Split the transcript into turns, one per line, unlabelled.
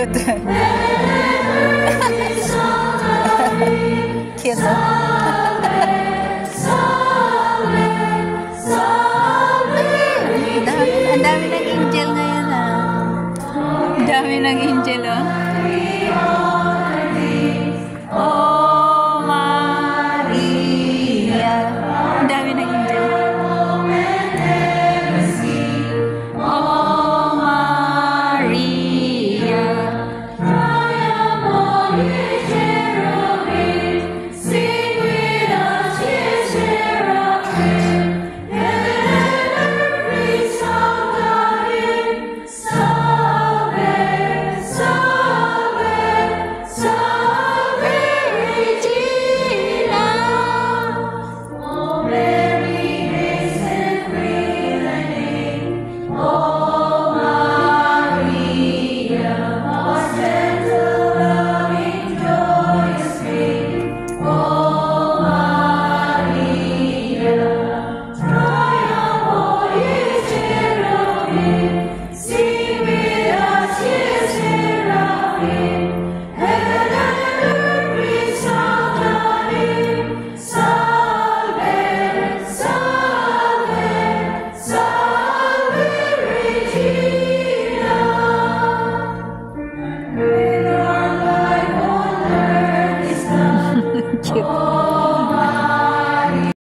cute. Kiss. Dami ng angel ngayon. Ah. Ang dami ng angel oh. Cute.